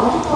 어?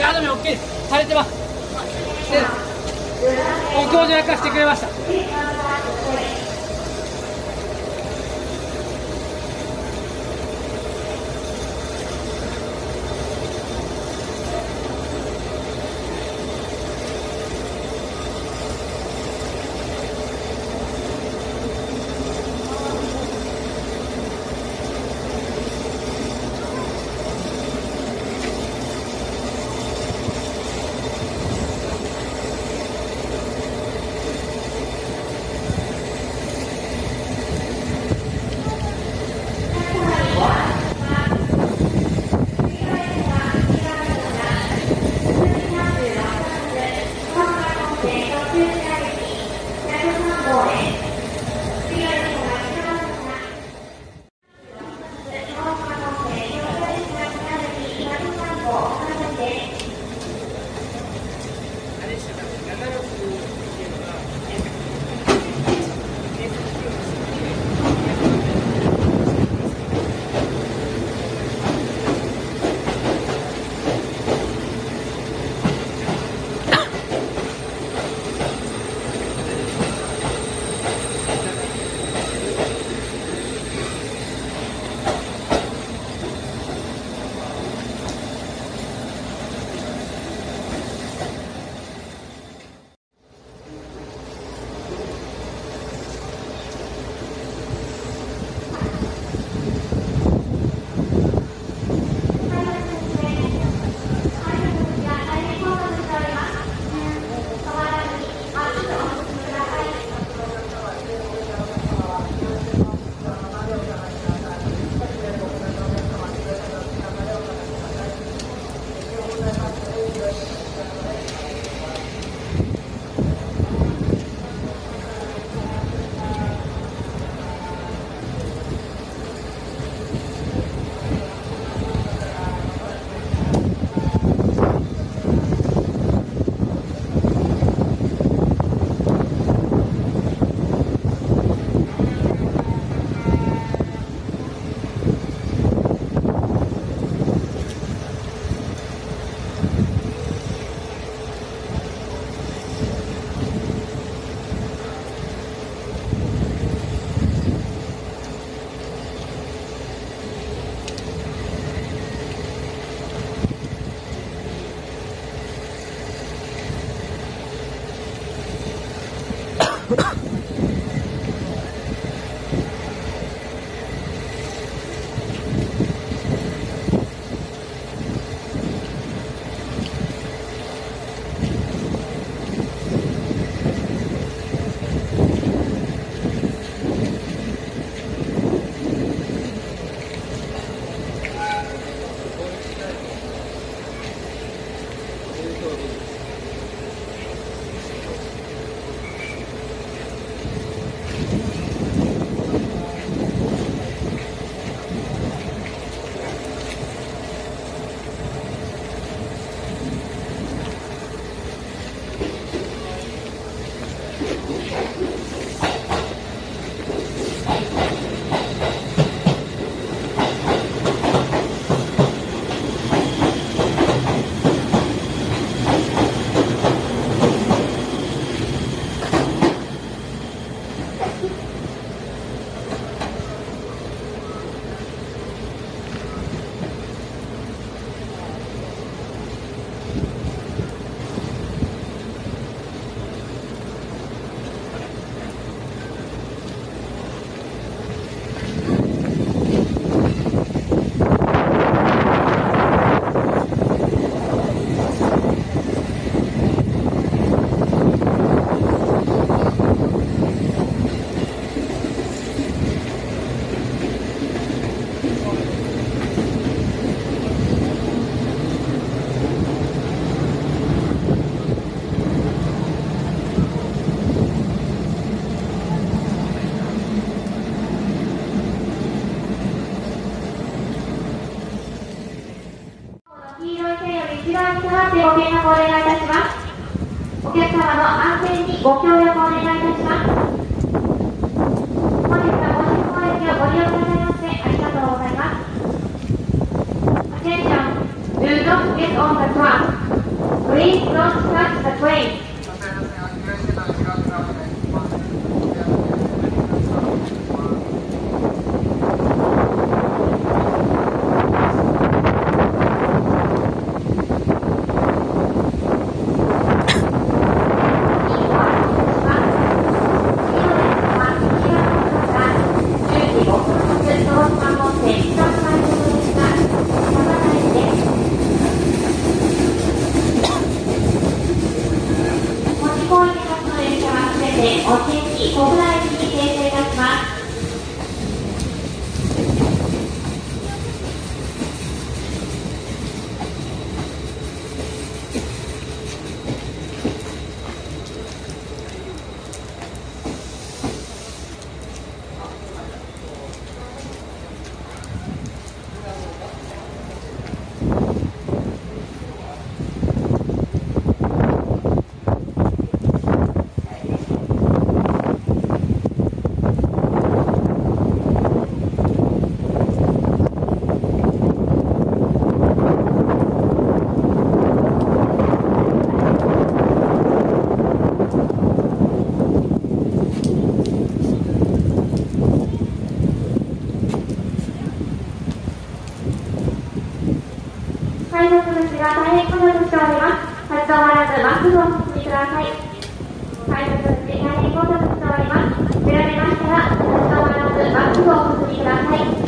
斜も OK です垂れてます。でお経じゃやかしてくれました。色い線より内側に下がってご見学をお願いいたします。お客様の安全にご協力をお願いいたします。本日はご新公駅をご利用くださいましてありがとうございます。Attention! Do not get on the track. Please don't touch the train. 女性の線は黄色い線の内側にお願いします。お天気、国内に訂正が大変混雑しております。立ち止まらずまっすぐお進みください。会の続き大変混雑しております。出られましたら、立ち止まらずまっすぐお進みください。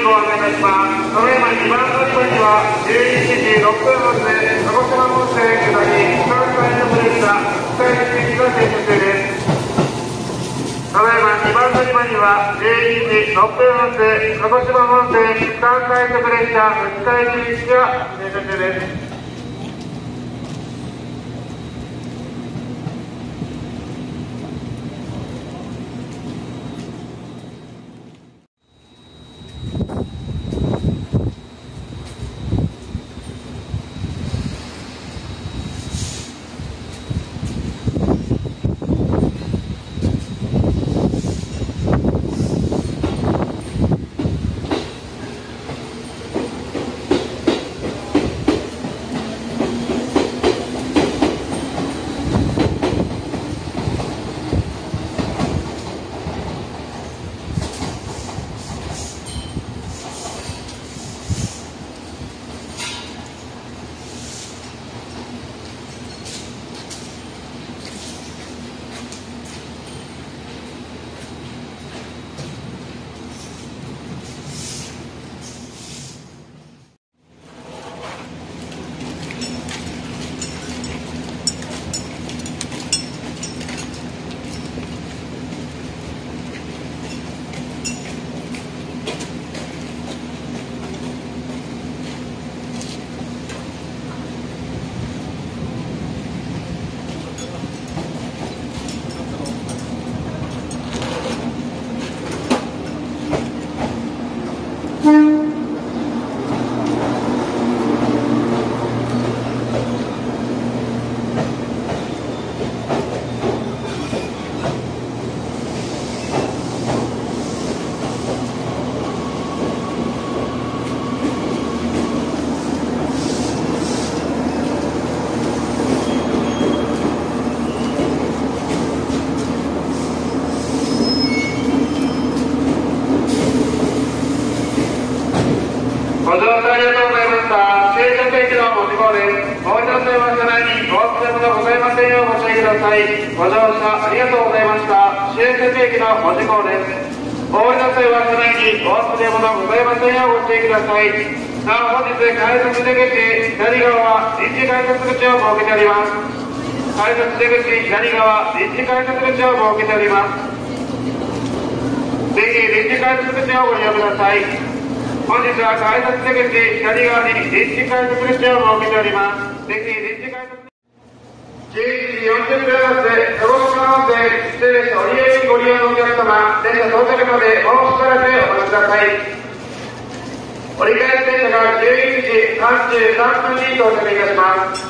客様にご案内いたします。ただいま2番乗り場には11時6分発で鹿児島本線下り関西のブレーキが使い行きが停車中です。ただいま2番乗り場には11時6分発で鹿児島本線関西のブレーキが使い行きが停車中です。ございませんようご注意ください。ご乗車ありがとうございました。成城駅のご事故です。もう一度電話車内にお忘れ物ございませんようご注意ください。なお本日改札出口左側は臨時改札口を設けております。改札出口左側臨時改札口を設けておりますぜひ臨時改札口をご利用ください本日は改札出口左側に臨時改札口を設けておりますぜひ臨時11時40分発で鹿児島本線失礼折り合いご利用のお客様電車到着までもうしばらくお待ちください。折り返し電車が11時33分に到着いたします。